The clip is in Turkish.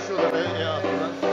uğraşıyorlar ya aslında.